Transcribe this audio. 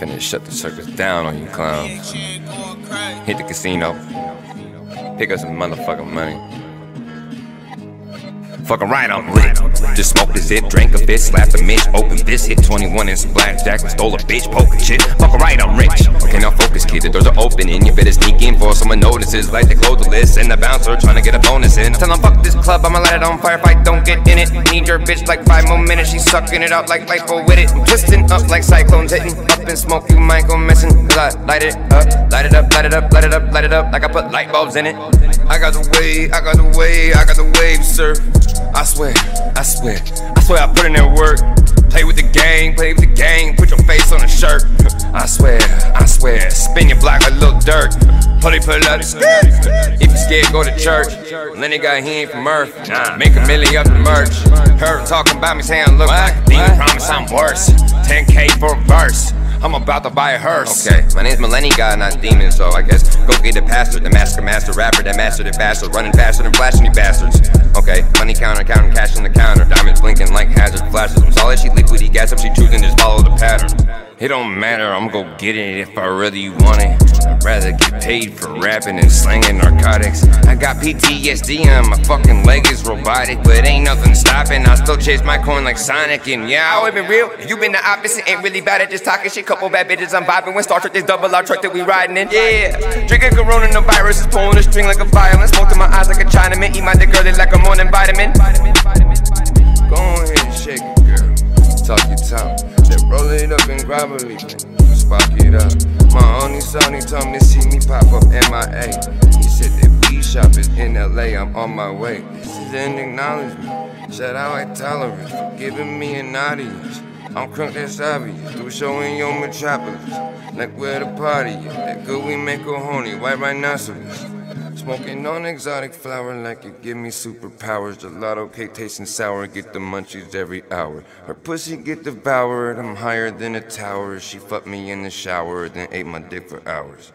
finna shut the circus down on you clowns. Hit the casino. Pick up some motherfucking money. Fucking right, I'm lit. Just smoked a zip, drank a bit, slapped a mitch, open this, hit 21 and some blackjack, and stole a bitch, poker shit. Fucking right, I'm rich. Okay, now focus, kid. The doors are open, you better sneak in before someone notices. Like they close the list, and the bouncer trying to get a bonus in. Tell them fuck this club, I'ma light it on fire. Fight, don't get in it. Need your bitch like five more minutes. She's sucking it up like lipo with it. I'm twisting up like cyclones hitting. Up in smoke, you might go missing. Cause I light it up, light it up, light it up, light it up, light it up, like I put light bulbs in it. I got the wave, I got the wave, I got the wave, sir. I swear, I swear, I swear I put in that work. Play with the gang, play with the gang, put your face on a shirt. I swear, I swear, spin your block like little dirt. Pully pull up, if you scared, go to church. Lenny got he ain't from Earth. Make a million up the merch. Heard talking about me saying, look like a demon, promise I'm worse. 10k for a verse. I'm about to buy a hearse. Okay, my name's Millennium God, not Demon, so I guess go get the pastor, the master, master rapper, that master, the bastard, running faster than flashing you bastards. Okay, money counter, counting cash in the counter, diamonds blinking like hazard flashes. I'm solid, she liquid, he gas up, she choosing, just follow the pattern. It don't matter, I'm gon' get it if I really want it. I'd rather get paid for rapping and slanging narcotics. I got PTSD and my fucking leg is robotic, but ain't nothing stopping. I still chase my coin like Sonic, and yeah, I always been real. You been the opposite, ain't really bad at just talking shit. Couple bad bitches, I'm vibing when Star Trek this double R truck that we riding in. Yeah, drinking Corona, the virus is pulling the string like a violin. Smoke to my eyes like a Chinaman, eat my dick early like a morning vitamin. Go ahead and shake it, girl. Talk your talk. Then roll it up and grab a leaf. Spark it up. My only son, he told me to see me pop up MIA. He said that weed shop is in LA, I'm on my way. This is an acknowledgement. Shout out like tolerance for giving me an audience. I'm crunk, that's obvious. Do a show in your metropolis. Like where the party is. That good we make a honey, white rhinoceros. Smoking on exotic flower like it give me superpowers. Gelato cake tasting sour, get the munchies every hour. Her pussy get devoured, I'm higher than a tower. She fucked me in the shower, then ate my dick for hours.